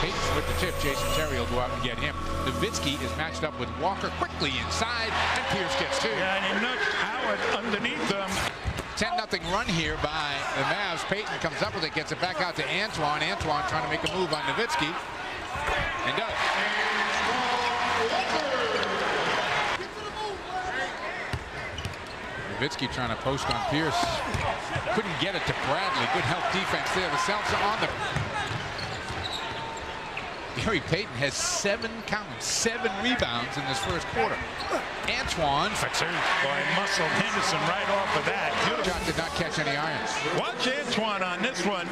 Payton's with the tip. Jason Terry will go out and get him. Nowitzki is matched up with Walker quickly inside, and Pierce gets two. Yeah, and he nudged Howard underneath them. 10 nothing run here by the Mavs. Payton comes up with it, gets it back out to Antoine. Antoine trying to make a move on Nowitzki, and does. Nowitzki trying to post on Pierce. Couldn't get it to Bradley. Good help defense there. The Celtics are on the. Gary Payton has seven count, seven rebounds in this first quarter. Antoine for two. Boy, muscled Henderson right off of that. Beautiful. Shot did not catch any irons. Watch Antoine on this one.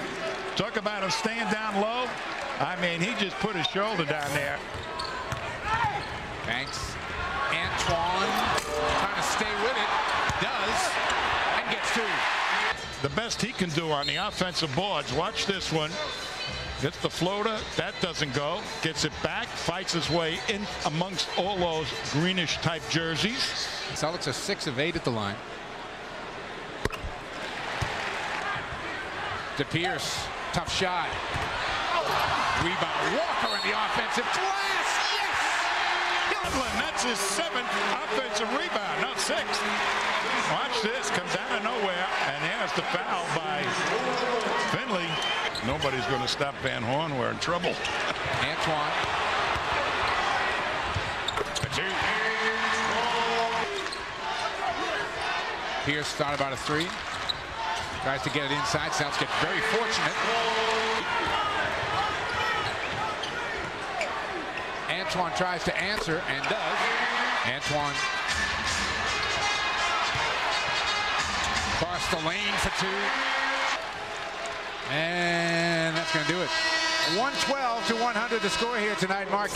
Talk about him staying down low. I mean, he just put his shoulder down there. Thanks. Antoine trying to stay with it. Does. And gets two. The best he can do on the offensive boards. Watch this one. Gets the floater. That doesn't go. Gets it back. Fights his way in amongst all those greenish type jerseys. Celtics are six of eight at the line. To Pierce. Tough shot. Rebound. Walker in the offensive glass. Yes! Cleveland, that's his seventh offensive rebound, not sixth. Watch this, comes out of nowhere, and there's the foul by Finley. Nobody's going to stop Van Horn. We're in trouble. Antoine. Pierce thought about a three. Tries to get it inside. Sounds get very fortunate. Antoine tries to answer and does. Antoine across the lane for two. And that's going to do it. 112 to 100 to score here tonight. Mark